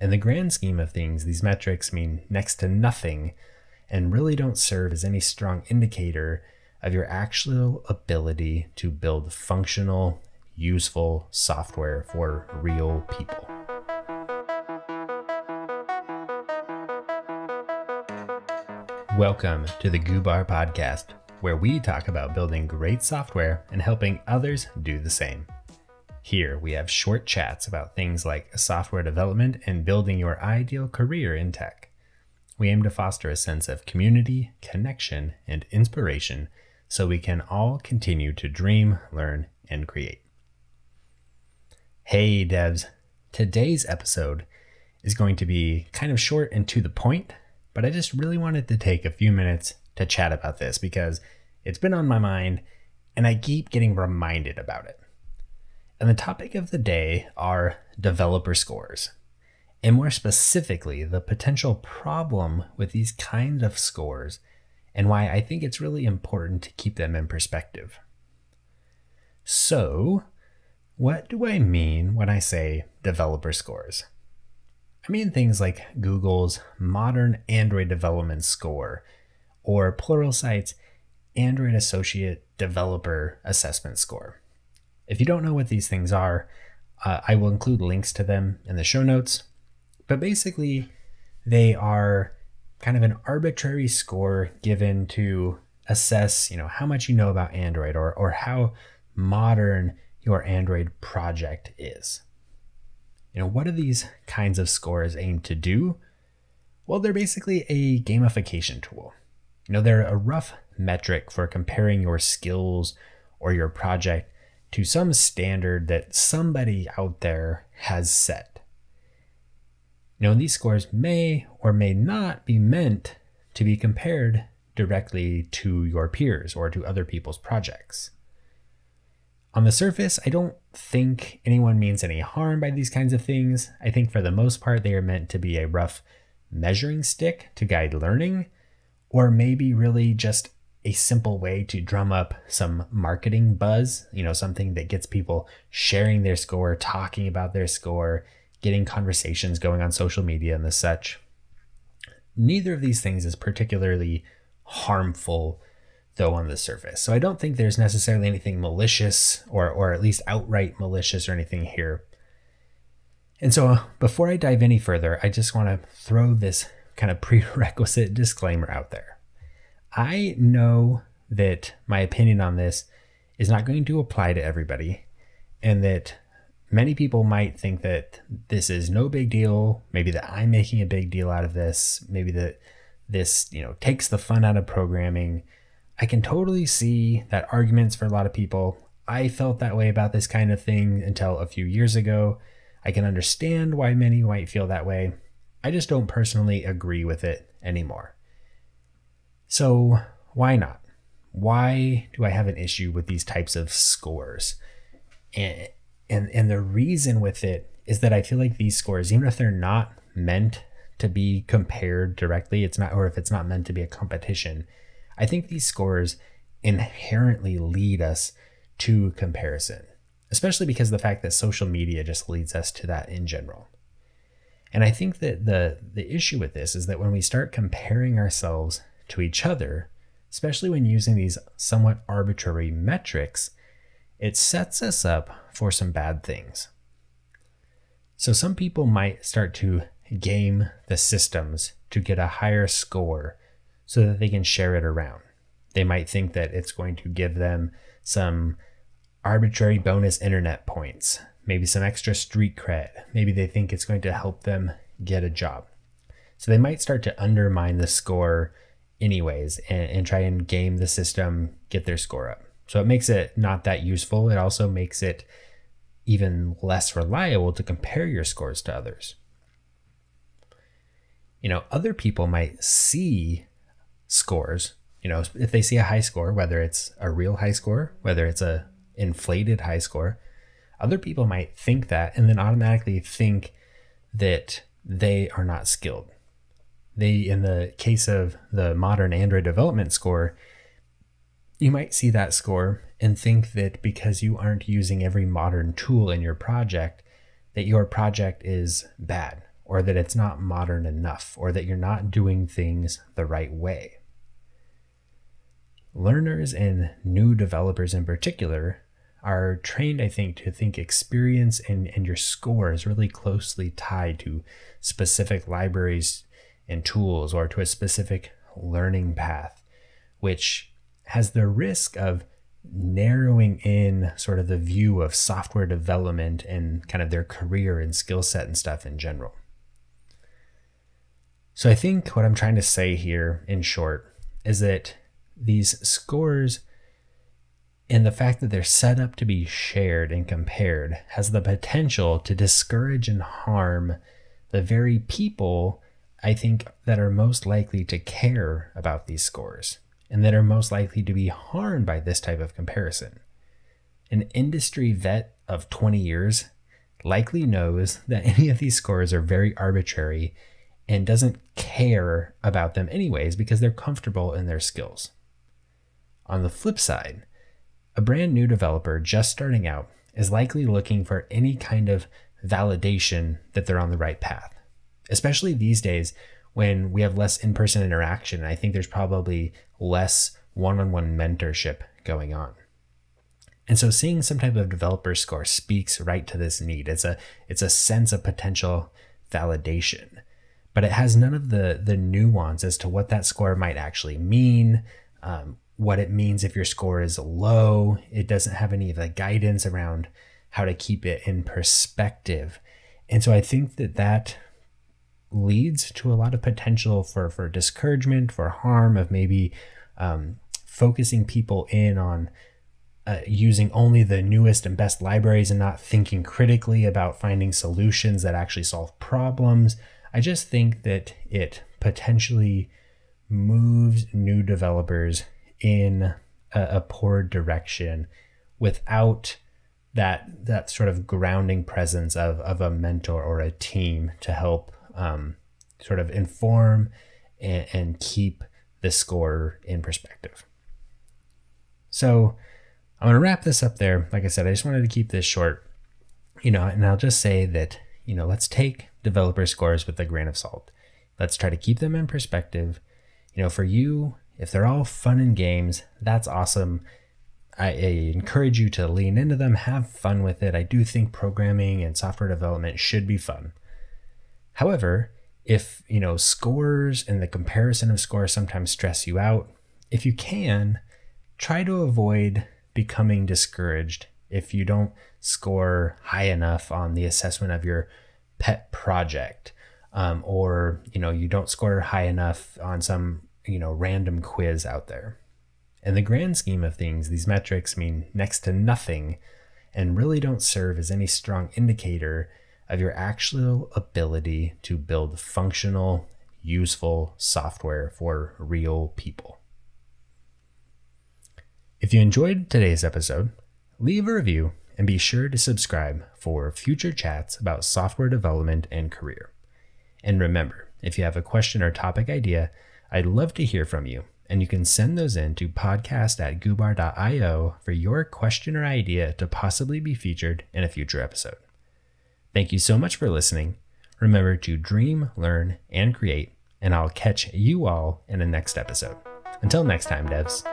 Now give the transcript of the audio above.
In the grand scheme of things, these metrics mean next to nothing and really don't serve as any strong indicator of your actual ability to build functional, useful software for real people. Welcome to the Goobar Podcast, where we talk about building great software and helping others do the same. Here, we have short chats about things like software development and building your ideal career in tech. We aim to foster a sense of community, connection, and inspiration so we can all continue to dream, learn, and create. Hey, devs. Today's episode is going to be kind of short and to the point, but I just really wanted to take a few minutes to chat about this because it's been on my mind and I keep getting reminded about it. And the topic of the day are developer scores. And more specifically, the potential problem with these kinds of scores and why I think it's really important to keep them in perspective. So, what do I mean when I say developer scores? I mean things like Google's Modern Android Development Score or Pluralsight's Android Associate Developer Assessment Score. If you don't know what these things are, uh, I will include links to them in the show notes. But basically, they are kind of an arbitrary score given to assess, you know, how much you know about Android or or how modern your Android project is. You know, what are these kinds of scores aimed to do? Well, they're basically a gamification tool. You know, they're a rough metric for comparing your skills or your project to some standard that somebody out there has set. Now, these scores may or may not be meant to be compared directly to your peers or to other people's projects. On the surface, I don't think anyone means any harm by these kinds of things. I think for the most part, they are meant to be a rough measuring stick to guide learning, or maybe really just a simple way to drum up some marketing buzz, you know, something that gets people sharing their score, talking about their score, getting conversations going on social media and the such. Neither of these things is particularly harmful though on the surface. So I don't think there's necessarily anything malicious or or at least outright malicious or anything here. And so before I dive any further, I just want to throw this kind of prerequisite disclaimer out there. I know that my opinion on this is not going to apply to everybody, and that many people might think that this is no big deal. Maybe that I'm making a big deal out of this. Maybe that this, you know, takes the fun out of programming. I can totally see that arguments for a lot of people. I felt that way about this kind of thing until a few years ago. I can understand why many might feel that way. I just don't personally agree with it anymore. So, why not? Why do I have an issue with these types of scores? And, and, and the reason with it is that I feel like these scores, even if they're not meant to be compared directly, it's not, or if it's not meant to be a competition, I think these scores inherently lead us to comparison, especially because the fact that social media just leads us to that in general. And I think that the the issue with this is that when we start comparing ourselves to each other, especially when using these somewhat arbitrary metrics, it sets us up for some bad things. So, some people might start to game the systems to get a higher score so that they can share it around. They might think that it's going to give them some arbitrary bonus internet points, maybe some extra street cred. Maybe they think it's going to help them get a job. So they might start to undermine the score anyways and, and try and game the system, get their score up. So it makes it not that useful. It also makes it even less reliable to compare your scores to others. You know, other people might see scores, you know, if they see a high score, whether it's a real high score, whether it's a inflated high score, other people might think that and then automatically think that they are not skilled they in the case of the modern Android development score, you might see that score and think that because you aren't using every modern tool in your project, that your project is bad or that it's not modern enough, or that you're not doing things the right way. Learners and new developers in particular are trained, I think, to think experience and, and your score is really closely tied to specific libraries and tools or to a specific learning path, which has the risk of narrowing in sort of the view of software development and kind of their career and skill set and stuff in general. So I think what I'm trying to say here in short is that these scores and the fact that they're set up to be shared and compared has the potential to discourage and harm the very people I think that are most likely to care about these scores and that are most likely to be harmed by this type of comparison. An industry vet of 20 years likely knows that any of these scores are very arbitrary and doesn't care about them anyways because they're comfortable in their skills. On the flip side, a brand new developer just starting out is likely looking for any kind of validation that they're on the right path, especially these days when we have less in person interaction. I think there's probably less one on one mentorship going on. And so seeing some type of developer score speaks right to this need. It's a it's a sense of potential validation. But it has none of the the nuance as to what that score might actually mean, um, what it means if your score is low. It doesn't have any of the guidance around how to keep it in perspective. And so I think that that leads to a lot of potential for, for discouragement, for harm, of maybe um, focusing people in on uh, using only the newest and best libraries and not thinking critically about finding solutions that actually solve problems. I just think that it potentially moves new developers in a, a poor direction without that that sort of grounding presence of, of a mentor or a team to help um, sort of inform and, and keep the score in perspective. So I'm going to wrap this up there. Like I said, I just wanted to keep this short, you know, and I'll just say that, you know, let's take developer scores with a grain of salt. Let's try to keep them in perspective. You know, for you, if they're all fun and games, that's awesome. I, I, encourage you to lean into them, have fun with it. I do think programming and software development should be fun. However, if you know scores and the comparison of scores sometimes stress you out, if you can, try to avoid becoming discouraged if you don't score high enough on the assessment of your pet project um, or you know you don't score high enough on some you know, random quiz out there. In the grand scheme of things, these metrics mean next to nothing and really don't serve as any strong indicator of your actual ability to build functional, useful software for real people. If you enjoyed today's episode, leave a review and be sure to subscribe for future chats about software development and career. And remember, if you have a question or topic idea, I'd love to hear from you, and you can send those in to podcast at goobar.io for your question or idea to possibly be featured in a future episode. Thank you so much for listening. Remember to dream, learn, and create, and I'll catch you all in the next episode. Until next time, devs.